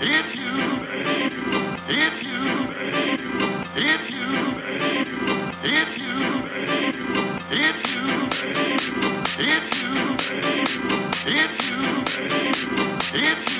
It's you. It's you. It's you. It's you. It's you. It's you. It's you. It's you.